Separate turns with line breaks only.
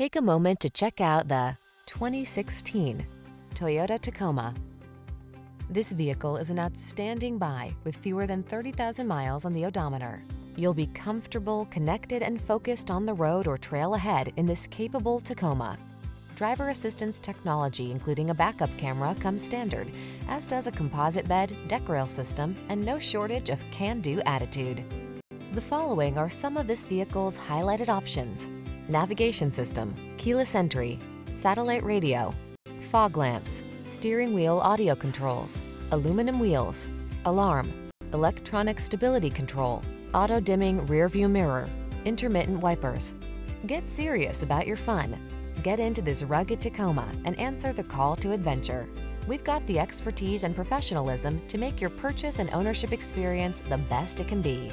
Take a moment to check out the 2016 Toyota Tacoma. This vehicle is an outstanding buy with fewer than 30,000 miles on the odometer. You'll be comfortable, connected, and focused on the road or trail ahead in this capable Tacoma. Driver assistance technology, including a backup camera, comes standard, as does a composite bed, deck rail system, and no shortage of can-do attitude. The following are some of this vehicle's highlighted options. Navigation system, keyless entry, satellite radio, fog lamps, steering wheel audio controls, aluminum wheels, alarm, electronic stability control, auto dimming rear view mirror, intermittent wipers. Get serious about your fun. Get into this rugged Tacoma and answer the call to adventure. We've got the expertise and professionalism to make your purchase and ownership experience the best it can be.